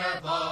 Jabbar.